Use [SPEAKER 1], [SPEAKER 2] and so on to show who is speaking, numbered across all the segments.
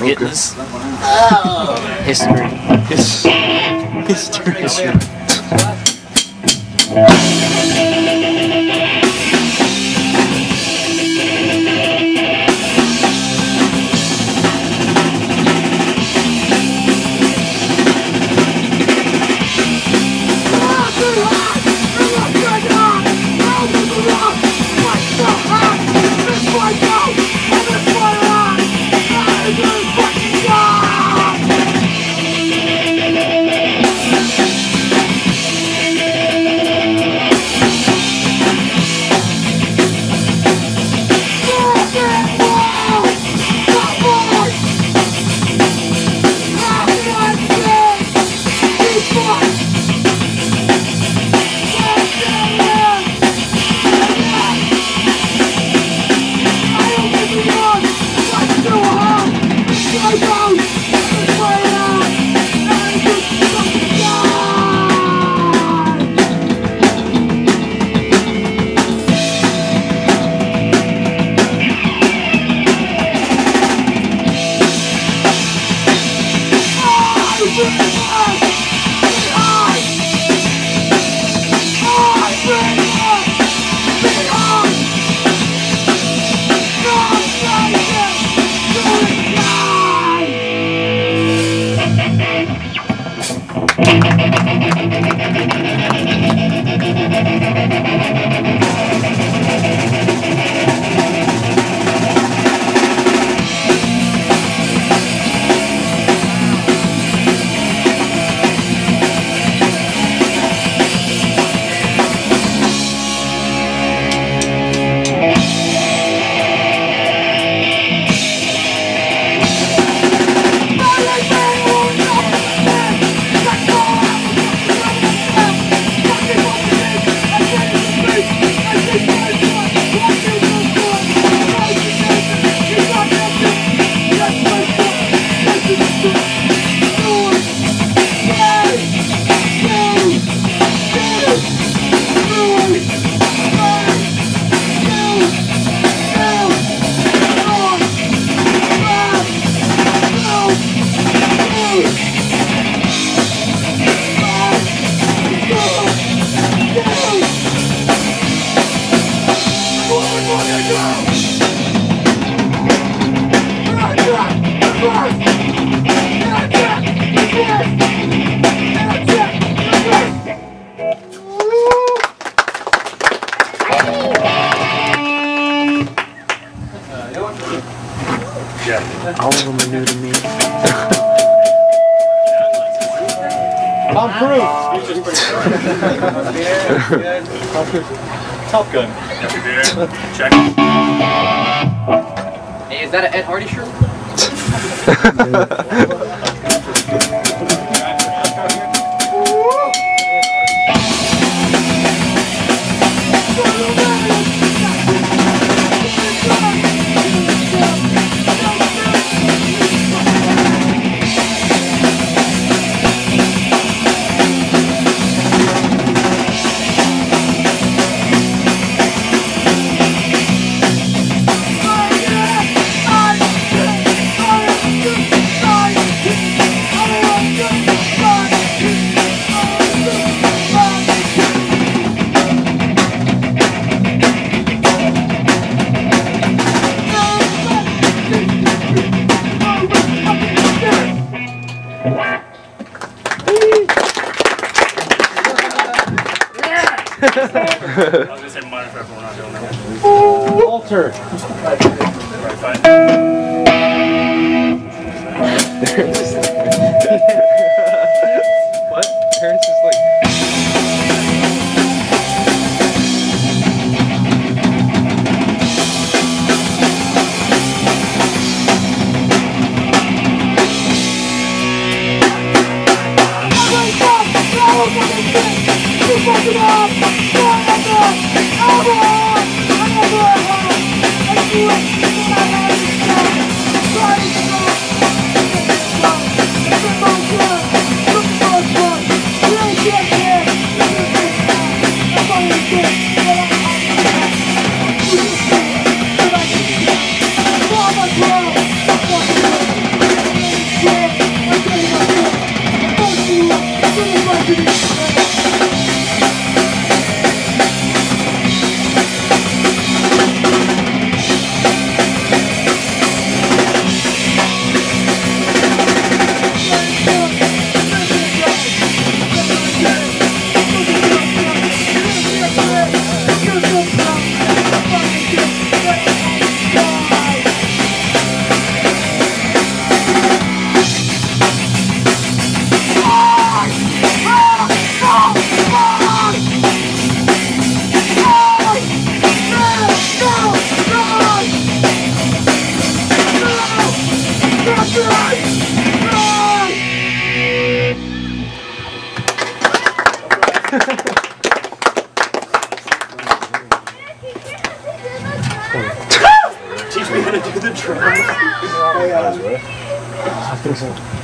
[SPEAKER 1] I'm getting this. Oh. History. History. History. History. All of them are new to me.
[SPEAKER 2] Tom Cruise. Top Gun. Check.
[SPEAKER 3] Hey, is that an Ed Hardy shirt?
[SPEAKER 2] I was gonna say minor for everyone not doing that.
[SPEAKER 1] Walter.
[SPEAKER 2] Fine.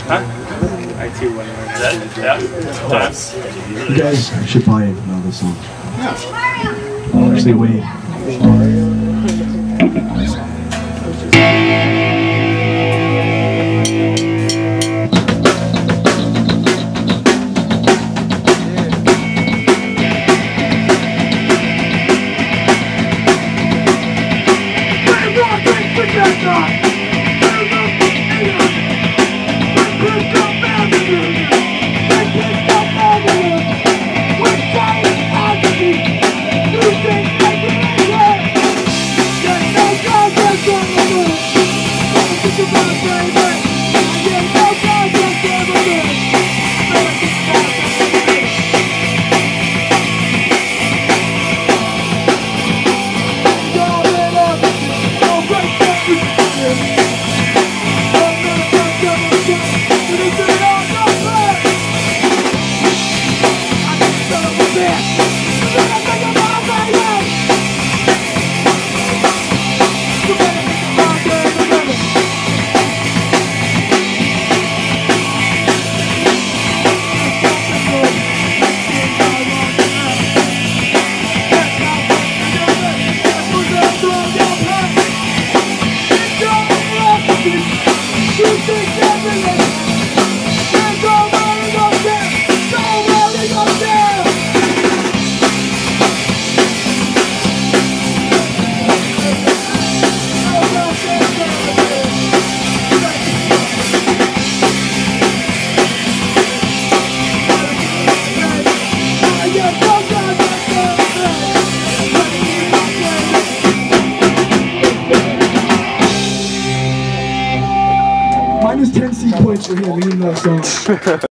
[SPEAKER 2] I too went Is that? Yeah. That's.
[SPEAKER 1] You guys should probably know this song. Actually, wait. Minus 10 C points him, even though song.